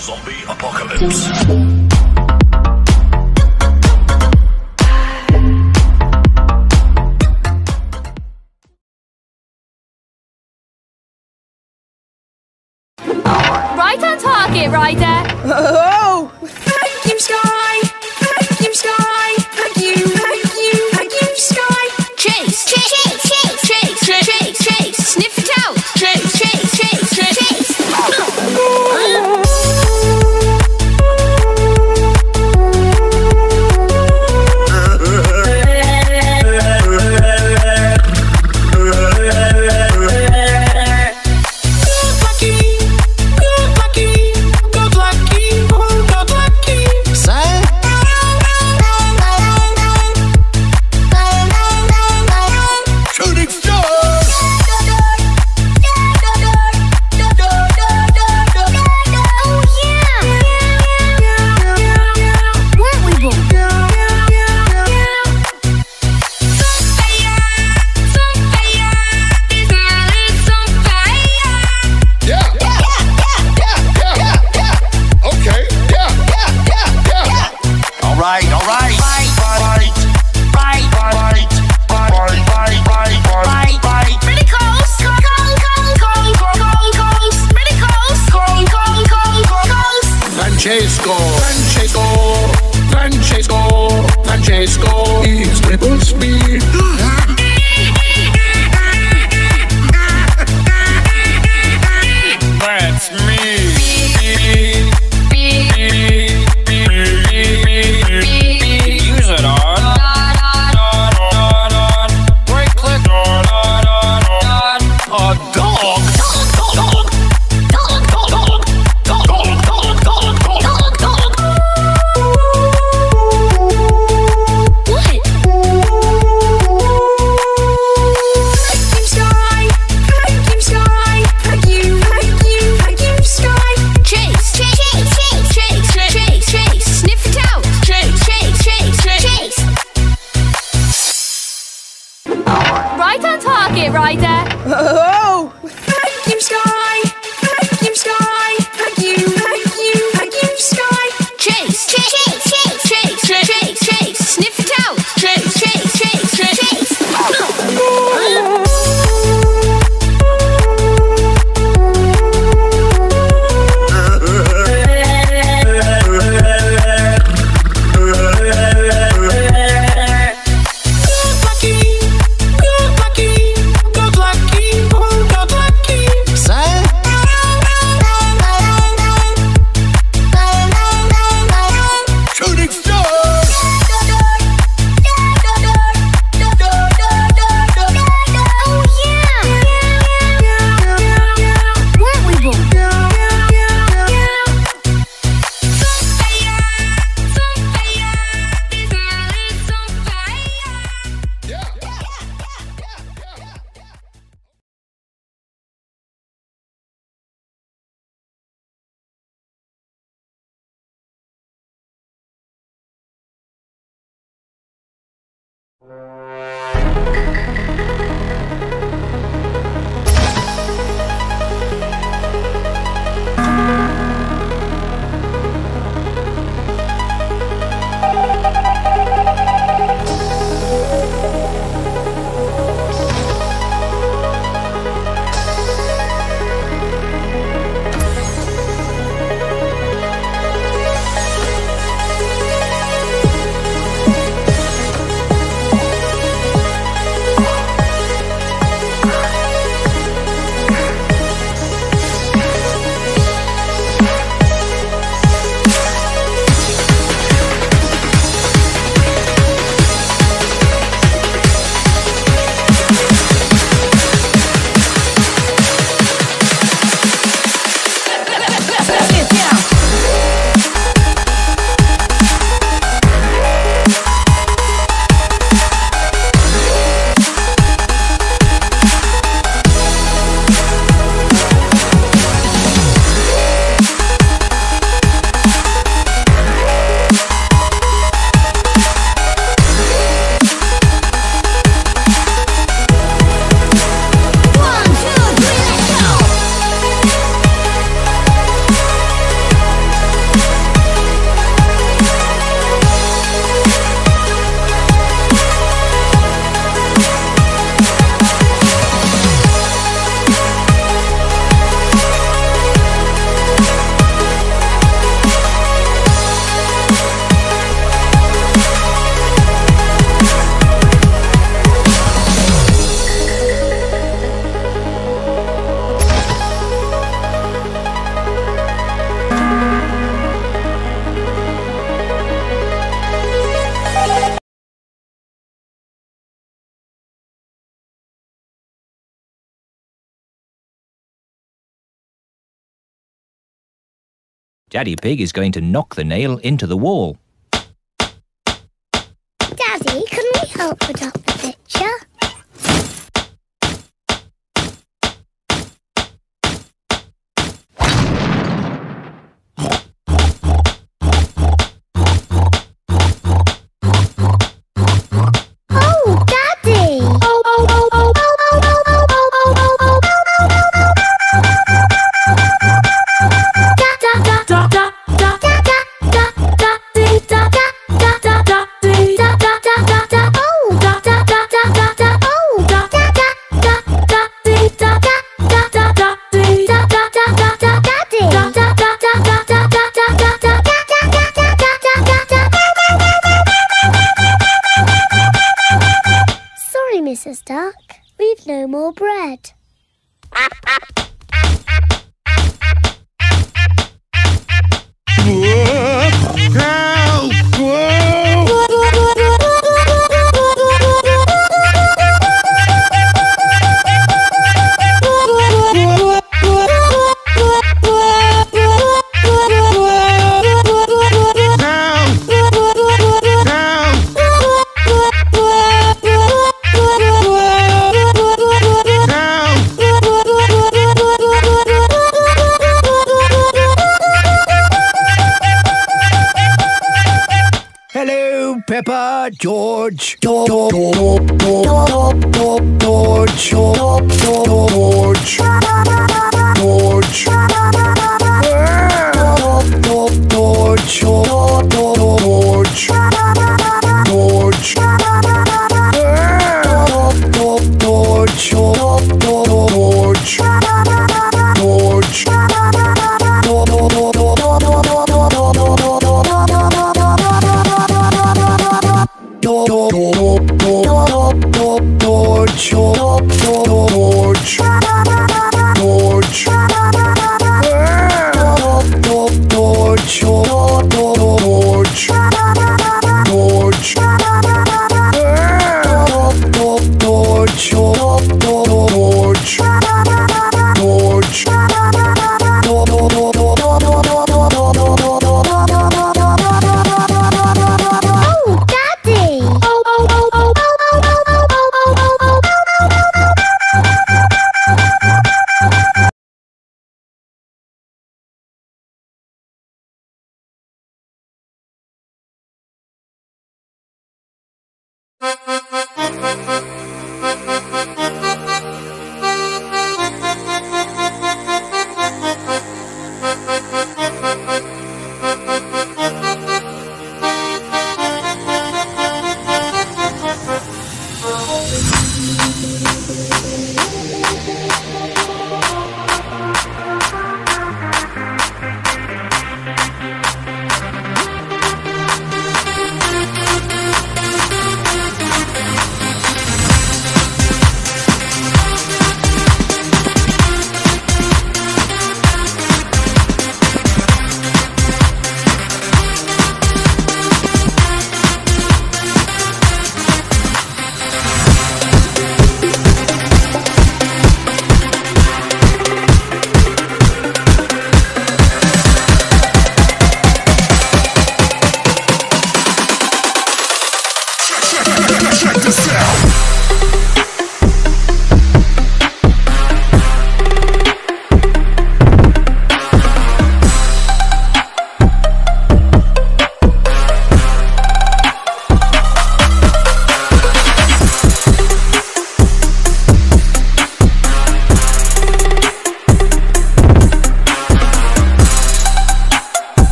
Zombie apocalypse. Right on target, Ryder. Oh, uh Daddy Pig is going to knock the nail into the wall. Daddy, can we help it up? show, show, show.